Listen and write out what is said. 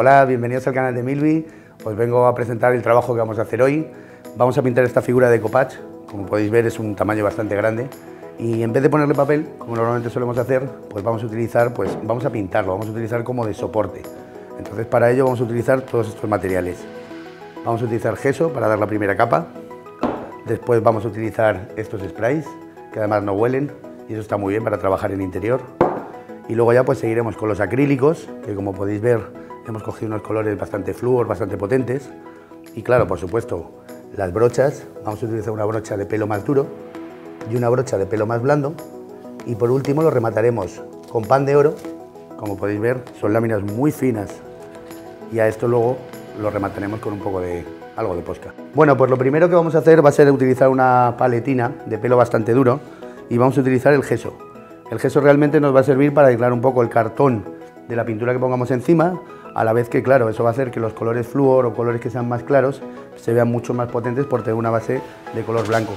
Hola, bienvenidos al canal de Milby. Os vengo a presentar el trabajo que vamos a hacer hoy. Vamos a pintar esta figura de copach. Como podéis ver es un tamaño bastante grande. Y en vez de ponerle papel, como normalmente solemos hacer, pues vamos a utilizar, pues vamos a pintarlo, vamos a utilizar como de soporte. Entonces para ello vamos a utilizar todos estos materiales. Vamos a utilizar gesso para dar la primera capa. Después vamos a utilizar estos sprays, que además no huelen, y eso está muy bien para trabajar en interior. Y luego ya pues seguiremos con los acrílicos, que como podéis ver hemos cogido unos colores bastante fluos, bastante potentes. Y claro, por supuesto, las brochas, vamos a utilizar una brocha de pelo más duro y una brocha de pelo más blando. Y por último lo remataremos con pan de oro, como podéis ver, son láminas muy finas. Y a esto luego lo remataremos con un poco de algo de posca. Bueno, pues lo primero que vamos a hacer va a ser utilizar una paletina de pelo bastante duro y vamos a utilizar el gesso. El gesso realmente nos va a servir para aislar un poco el cartón de la pintura que pongamos encima, a la vez que, claro, eso va a hacer que los colores flúor o colores que sean más claros se vean mucho más potentes por tener una base de color blanco.